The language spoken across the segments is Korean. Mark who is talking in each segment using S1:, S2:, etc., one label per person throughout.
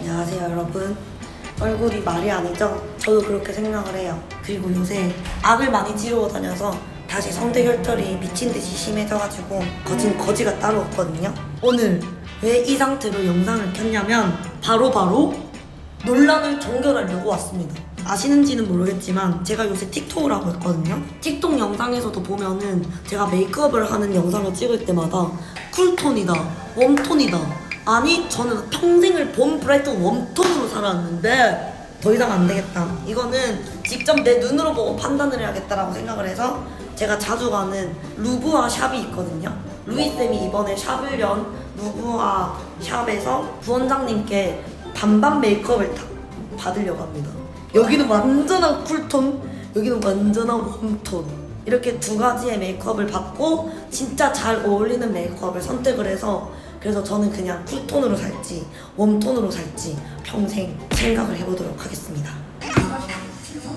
S1: 안녕하세요 여러분. 얼굴이 말이 아니죠? 저도 그렇게 생각을 해요. 그리고 요새 악을 많이 지르고 다녀서 다시 성대결절이 미친듯이 심해져가지고 거진 거지가 따로 없거든요. 오늘 왜 이 상태로 영상을 켰냐면 바로바로 논란을 종결하려고 왔습니다. 아시는지는 모르겠지만 제가 요새 틱톡을 하고 있거든요. 틱톡 영상에서도 보면은 제가 메이크업을 하는 영상을 찍을 때마다 쿨톤이다 웜톤이다 아니 저는 평생을 봄 bright warm tone으로 살았는데 더 이상 안 되겠다. 이거는 직접 내 눈으로 보고 판단을 해야겠다라고 생각을 해서 제가 자주 가는 루브아 샵이 있거든요. 루이쌤이 이번에 샵을 연 루브아 샵에서 부원장님께 반반 메이크업을 다 받으려고 합니다. 여기는 완전한 cool tone 여기는 완전한 warm tone. 이렇게 두 가지의 메이크업을 받고 진짜 잘 어울리는 메이크업을 선택을 해서 그래서 저는 그냥 쿨톤으로 살지 웜톤으로 살지 평생 생각을 해보도록 하겠습니다.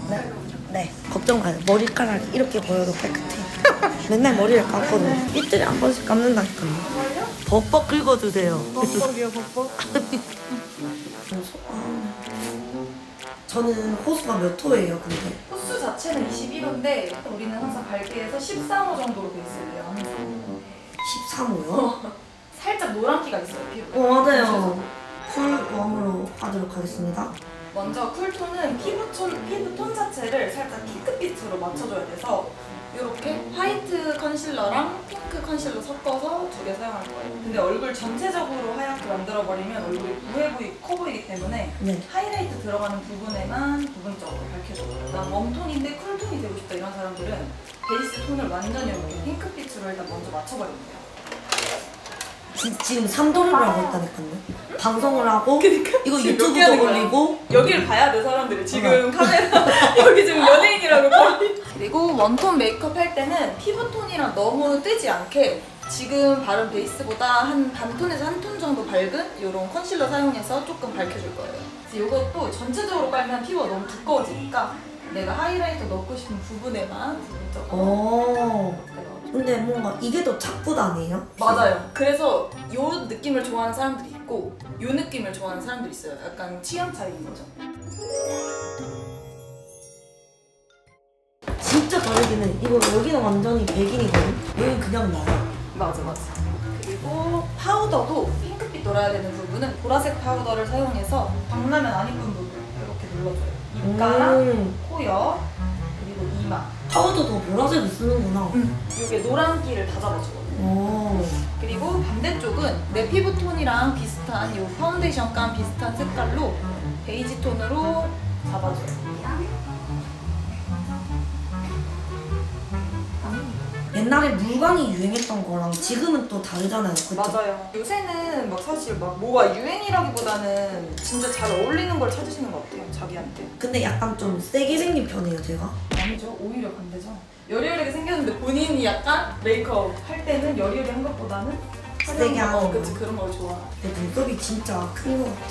S1: 네, 네. 걱정 마요 머리카락이 이렇게 보여도 깨끗해. 맨날 머리를 감거든 이틀에 한 번씩 감는다니까요. 버벅 긁어주세요.
S2: 버벅이요 버벅?
S1: 저는 호수가 몇 호예요 근데?
S2: 호수 자체는 21호인데 우리는 항상 밝게에서 13호 정도로 돼 있어요 항상.
S1: 13호요?
S2: 살짝 노란기가 있어요 피부에.
S1: 어 맞아요. cool warm으로 하도록 하겠습니다.
S2: 먼저 cool tone은 피부톤, 피부톤 자체를 살짝 핑크빛으로 맞춰줘야 돼서 이렇게 화이트 컨실러랑 핑크 컨실러 섞어서 두 개 사용할 거예요. 근데 얼굴 전체적으로 하얗게 만들어버리면 얼굴이 부해 보이, 커 보이기 때문에
S1: 네.
S2: 하이라이트 들어가는 부분에만 부분적으로 밝혀줘요. 난 웜톤인데 쿨톤이 되고 싶다 이런 사람들은 베이스 톤을 완전히 이렇게 핑크빛으로 일단 먼저 맞춰버리면 돼요.
S1: 지, 지금 삼도를 하고 있다니까요 방송을 하고 이거
S2: 지금
S1: 유튜브도. 올리고
S2: 여기를 봐야 돼 사람들이 지금 카메라 여기 지금 연예인이라고. 그리고 웜톤 메이크업 할 때는 피부톤이랑 너무 뜨지 않게 지금 바른 베이스보다 한 반톤에서 한 톤 정도 밝은 이런 컨실러 사용해서 조금 밝혀줄 거예요. 이것도 전체적으로 깔면 피부가 너무 두꺼워지니까 내가 하이라이터 넣고 싶은 부분에만 부분적으로
S1: 어. 근데 뭔가 이게 더 착붙아니에요?
S2: 맞아요. 그래서 이 느낌을 좋아하는 사람들이 있고 이 느낌을 좋아하는 사람들이 있어요. 약간 취향 차이인 거죠.
S1: 진짜 다르긴 해 이거 여기는 완전히 백인이거든 여기 그냥 나야
S2: 맞아 맞아. 그리고 파우더도 핑크빛 돌아야 되는 부분은 보라색 파우더를 사용해서 광라면 안 이쁜 부분 이렇게 눌러줘요. 입가랑
S1: 음,
S2: 코옆.
S1: 파우더도 보라색을 쓰는구나
S2: 이게 노란기를 다 잡아주거든요.
S1: 오
S2: 그리고 반대쪽은 내 피부 톤이랑 비슷한 이 파운데이션 감 비슷한 색깔로 베이지 톤으로 잡아줘요.
S1: 옛날에 물광이 유행했던 거랑 지금은 또 다르잖아요 그쵸?
S2: 맞아요. 요새는 막 사실 막 뭐가 유행이라기보다는 진짜 잘 어울리는 걸 찾으시는 것 같아요. 자기한테.
S1: 근데 약간 좀 세게 생긴 편이에요 제가
S2: 아니죠. 오히려 반대죠. 여리여리하게 생겼는데 본인이 약간 메이크업 할 때는 여리여리한 것보다는
S1: 세게 하는
S2: 어,
S1: 거.
S2: 그치 그런 걸 좋아.
S1: 내 눈썹이 진짜 큰거 같아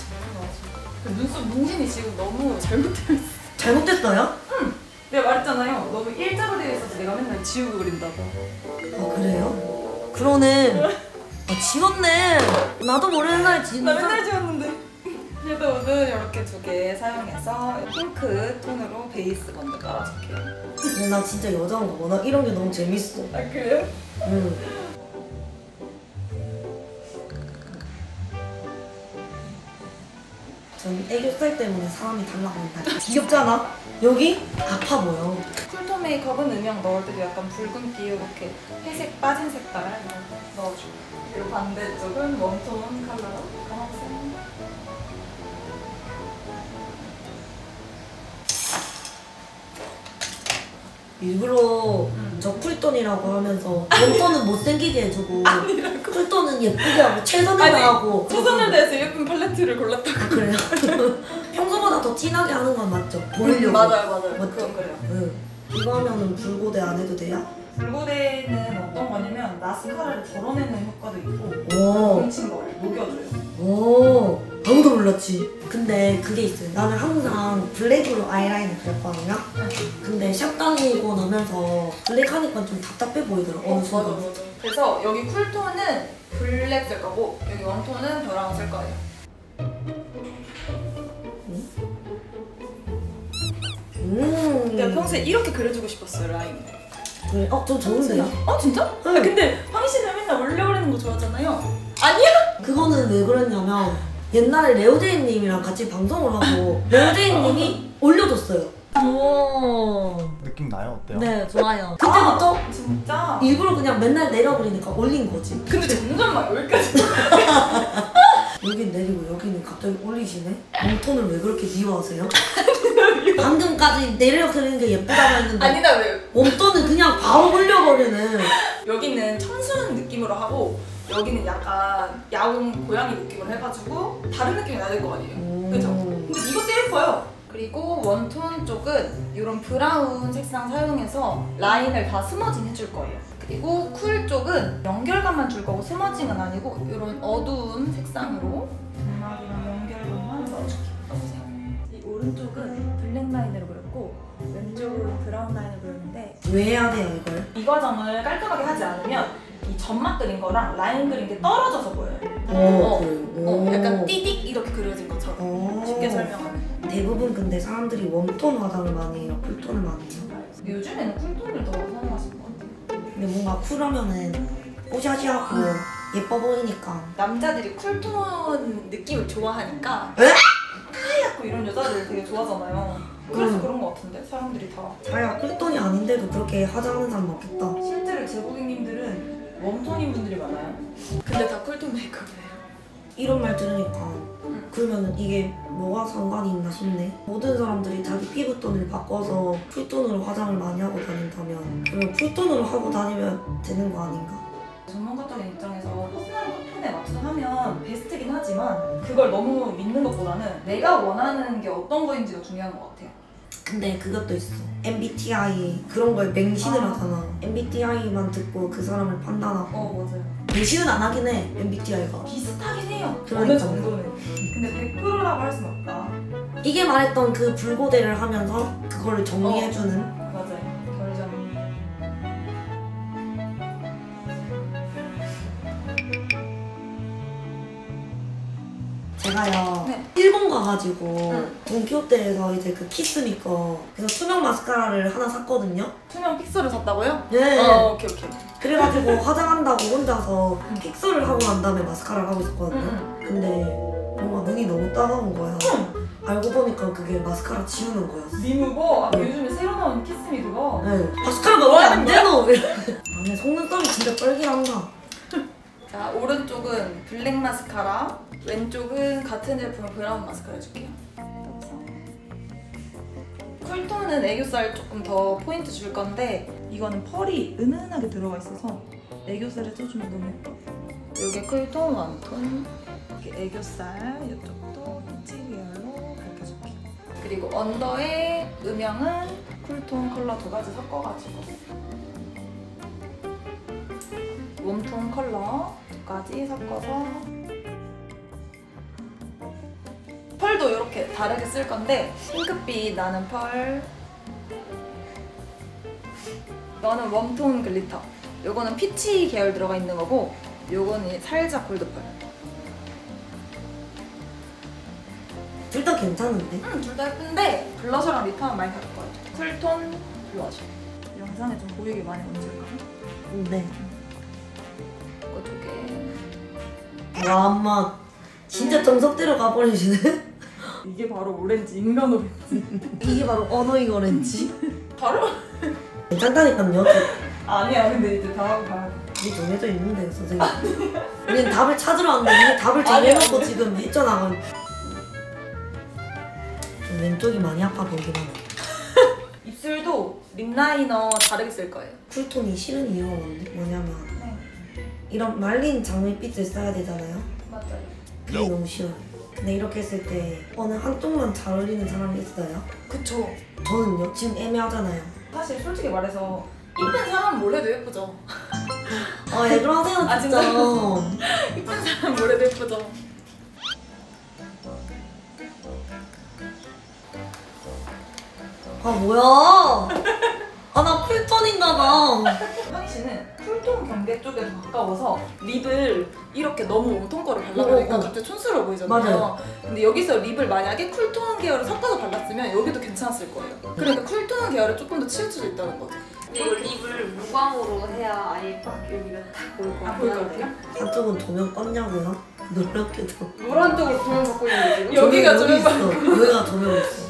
S2: 그 눈썹 문진이 지금 너무 잘못되어 있어.
S1: 잘못됐어요?
S2: 내가 말했잖아요. 너무 일자로 되어 있어서 내가 맨날 지우고 그린다고.
S1: 아 그래요? 그러네 아 지웠네 나도 모르는 사이
S2: 지나 맨날 지웠는데. 그래도 오늘 이렇게 두 개 사용해서 핑크 톤으로 베이스 먼저 깔아줄게요.
S1: 근데 나 진짜 여자인 거 봐. 나 이런 게 너무 재밌어
S2: 아 그래요?
S1: 응. 전 애교살 때문에 사람이 달라붙는다. 귀엽잖아? 여기? 아파 보여.
S2: 쿨톤 메이크업은 음영 넣을 때도 약간 붉은기 이렇게 회색 빠진 색깔 넣어주고. 그리고 반대쪽은 웜톤 컬러 까만색
S1: 일부러
S2: 음.
S1: 저 쿨톤이라고 하면서 웜톤은 못생기게 해주고 쿨톤은 예쁘게 하고 최선을
S2: 아니,
S1: 다하고
S2: 최선을 다해서 예쁜 팔레트를 골랐다고
S1: 아, 그래요? 평소보다 더 진하게 하는 건 맞죠? 보이려고
S2: 맞아요 맞아요
S1: 맞죠?
S2: 그건 그래요
S1: 응. 이거 하면은 불고데 안 해도 돼요?
S2: 불고데는 어떤 거냐면 마스카라를 덜어내는 효과도 있고
S1: 오.
S2: 뭉친 거를 녹여줘요.
S1: 오 아무도 몰랐지. 근데 그게 있어요. 나는 항상 블랙으로 아이라인을 그렸거든요. 근데 샵 다니고 나면서 블랙 하니까 좀 답답해 보이더라고. 어, 어,
S2: 맞아,
S1: 순간.
S2: 맞아. 그래서 여기 cool tone은 블랙 쓸 거고 여기 warm tone은 브라운 쓸 거예요.
S1: 음.
S2: 내가 평소에 이렇게 그려주고 싶었어요, 라인을
S1: 그래. 어, 좀 좋은데요?
S2: 어 진짜? 아,
S1: 응.
S2: 근데 황희 씨는 맨날 올려버리는 거 좋아하잖아요. 아니야?
S1: 그거는 왜 그랬냐면 옛날에 레오제이님이랑 같이 방송을 하고 레오제이님이 올려줬어요.
S3: 오.
S4: 느낌 나요? 어때요?
S3: 네, 좋아요.
S1: 그때부터
S2: 진짜.
S1: 일부러 그냥 맨날 내려버리니까 올린 거지.
S2: 근데 점점 막 여기까지.
S1: 여긴 내리고 여기는 갑자기 올리시네? warm tone을 왜 그렇게 미워하세요? 방금까지 내려드리는 게 예쁘다고 했는데
S2: 아니다 왜?
S1: warm tone은 그냥 바로 올려버리네.
S2: 여기는 청순 느낌으로 하고 여기는 약간 야옹 고양이 느낌으로 해가지고 다른 느낌이 나야 될 거 아니에요.
S1: 음.
S2: 그죠? 근데 이것도 예뻐요. 그리고 warm tone 쪽은 이런 브라운 색상 사용해서 라인을 다 smudging 해줄 거예요. 그리고 cool 쪽은 연결감만 줄 거고 smudging은 아니고 이런 어두운 색상으로 오른쪽은 블랙 라인으로 그렸고 왼쪽은 브라운 라인으로 그렸는데
S1: 왜 해야 돼요 이걸?
S2: 이 과정을 깔끔하게 하지 않으면 이 점막 그린 거랑 라인 그린 게 떨어져서 보여요.
S1: 오,
S2: 어,
S1: 그래.
S2: 어,
S1: 오.
S2: 약간 띠딕 이렇게 그려진 것처럼
S1: 오.
S2: 쉽게 설명하면.
S1: 대부분 근데 사람들이 warm tone 화장을 많이 해요. cool tone을 많이 해요.
S2: 요즘에는 cool tone을 더 사용하시는 것 같아요.
S1: 근데 뭔가 cool하면은 뽀샤시하고 예뻐 보이니까
S2: 남자들이 cool tone 느낌을 좋아하니까
S1: 에?
S2: 하얗고 이런 여자들 되게 좋아하잖아요. 그래서
S1: 음.
S2: 그런 것 같은데 사람들이 다.
S1: 자야 쿨톤이 아닌데도 그렇게 화장하는 사람 많겠다.
S2: 실제로 제 고객님들은 웜톤인 분들이 많아요. 근데 다 쿨톤 메이크업이에요.
S1: 이런 말 들으니까
S2: 음.
S1: 그러면 이게 뭐가 상관이 있나 싶네. 모든 사람들이 자기 피부톤을 바꿔서 쿨톤으로 화장을 많이 하고 다닌다면 그럼 쿨톤으로 하고 다니면 되는 거 아닌가?
S2: 전문가적인 입장에서 톤에 맞춰서 하면 베스트긴 하지만 그걸 너무 믿는 것보다는 내가 원하는 게 어떤 거인지가 중요한 것 같아요.
S1: 근데 그것도 있어. MBTI 그런 걸 맹신을
S2: 아.
S1: 하잖아. MBTI만 듣고 그 사람을 판단하고
S2: 어 맞아요.
S1: 맹신은 안 하긴 해. MBTI가.
S2: 비슷하긴 해요. 어느
S1: 그러니까요.
S2: 정도는. 근데 100%라고 할 수는 없다.
S1: 이게 말했던 그 불고대를 하면서 그거를 정리해주는
S2: 맞
S1: 일본 가가지고
S2: 응.
S1: 돈키호테에서 이제 그 키스미 거 그래서 투명 마스카라를 하나 샀거든요.
S2: 투명 fixer를 샀다고요?
S1: 네.
S2: 어 오케이 오케이.
S1: 그래가지고 화장한다고 혼자서 fixer를 하고 난 다음에 마스카라를 하고 있었거든요.
S2: 응.
S1: 근데 뭔가 눈이 너무 따가운 거야. 알고 보니까 그게 마스카라 지우는 거였어.
S2: 리무버 아,
S1: 응.
S2: 요즘에 새로 나온 키스미 그거.
S1: 네. 마스카라가 왜 안 되노? 아니 속눈썹이 진짜 뻘길한다.
S2: 자 오른쪽은 블랙 마스카라, 왼쪽은 같은 제품 브라운 마스카라 해줄게요. cool tone은 애교살 조금 더 포인트 줄 건데 이거는 펄이 은은하게 들어가 있어서 애교살에 써주면 너무 예뻐. 이게 cool tone, warm tone, 이렇게 애교살 이쪽도 peach 계열로 밝혀줄게요. 그리고 under의 음영은 cool tone 컬러 두 가지 섞어가지고 warm tone 컬러 두 가지 섞어서 펄도 이렇게 다르게 쓸 건데 핑크빛 나는 펄 이거는 warm tone glitter 요거는 peach 계열 들어가 있는 거고 요거는 살짝 골드펄
S1: 둘 다 괜찮은데?
S2: 음, 둘다 예쁜데 블러셔랑 lip하면 많이 다를 거예요 cool tone 블러셔 영상에 좀 보이게 많이 얹을까?
S1: 네.
S2: 이거 두개
S1: 와 엄마 진짜 정석대로 가버리시네.
S2: 이게 바로 오렌지 인간 오렌지
S1: 이게 바로 언어잉 오렌지.
S2: 바로?
S1: 괜찮다니까요.
S2: 아니야 근데 이제 다 하고 가야 돼
S1: 이게 정해져 있는데요, 선생님. 우리는 답을 찾으러 왔는데 이미 답을 정해놓고
S2: 아니.
S1: 지금 했잖아. 좀 왼쪽이 많이 아파 보이긴 하네.
S2: 입술도 립 라이너 다르게 쓸 거예요
S1: 쿨톤이 싫은 이유가? 뭐냐면
S2: 네
S1: 이런 말린 장밋빛을 써야 되잖아요.
S2: 맞아요
S1: 그게 너무 싫어요. 근데 이렇게 했을 때 어느 한쪽만 잘 어울리는 사람이 있어요?
S2: 그쵸
S1: 저는요. 지금 애매하잖아요.
S2: 사실 솔직히 말해서 이쁜 사람은 뭘 해도 예쁘죠
S1: 아, 왜 그러세요,
S2: 아,
S1: 진짜.
S2: 이쁜 사람은 뭘 해도 예쁘죠
S1: 아, 뭐야. 아, 나 cool tone인가 봐.
S2: 황희 씨는 cool tone 경계 쪽에 더 가까워서 lip을 이렇게 너무 warm tone 거를 발라버리니까
S1: 어, 어, 어.
S2: 갑자기 촌스러워 보이잖아요.
S1: 맞아요.
S2: 근데 여기서 lip을 만약에 cool tone 계열을 섞어서 발랐으면 여기도 괜찮았을 거예요. 그러니까 cool tone 계열에 조금 더 치우쳐져 있다는 거죠.
S4: 이거 lip을 무광으로 해야 아예 딱 여기가 딱 보일 것
S2: 아, 보일 것
S4: 같아요.
S1: 한쪽은 조명 껐냐고요? 놀랍게도
S4: 노란 쪽으로 조명 있는 거지.
S2: 여기가
S1: 조명 있어 여기가 조명 있어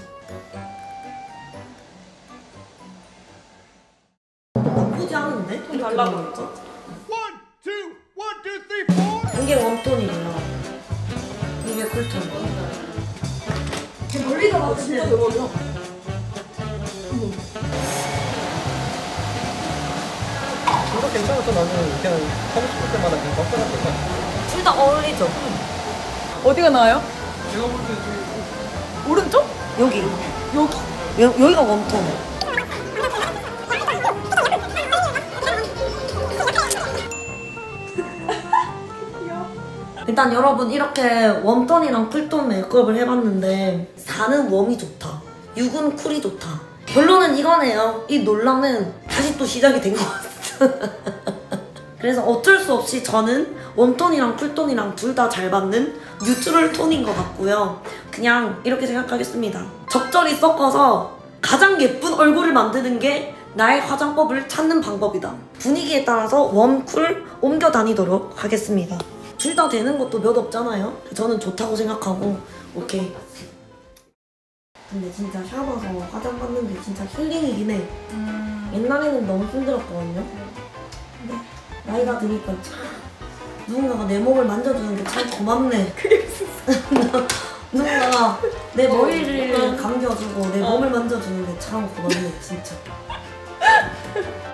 S5: three, four.
S1: 이게 웜톤이고요 이게 쿨톤
S2: 멀리서 봐도 진짜 대박이야.
S6: 둘다 괜찮아서 나는 그냥 하고 싶을 때마다 그냥 꺾어놨것 같아.
S1: 둘다 어울리죠?
S2: 어디가 나아요?
S6: 제가 볼때
S2: 오른쪽?
S1: 여기 여기 여, 여기가 웜톤 일단 여러분 이렇게 warm tone이랑 cool tone 메이크업을 해봤는데 4는 warm이 좋다 6은 cool이 좋다 결론은 이거네요 이 논란은 다시 또 시작이 된 것 같아 그래서 어쩔 수 없이 저는 웜톤이랑 쿨톤이랑 둘 다 잘 받는 neutral tone인 것 같고요. 그냥 이렇게 생각하겠습니다. 적절히 섞어서 가장 예쁜 얼굴을 만드는 게 나의 화장법을 찾는 방법이다. 분위기에 따라서 warm, cool 옮겨 다니도록 하겠습니다. 둘 다 되는 것도 몇 없잖아요. 저는 좋다고 생각하고 오케이. 근데 진짜 샵 와서 화장 받는 게 진짜 힐링이긴 해. 옛날에는 너무 힘들었거든요. 근데 나이가 드니까 참 누군가가 내 몸을 만져주는 게 참 고맙네. 누군가가 내 머리를 감겨주고 내 몸을 만져주는 게 참 고맙네 진짜.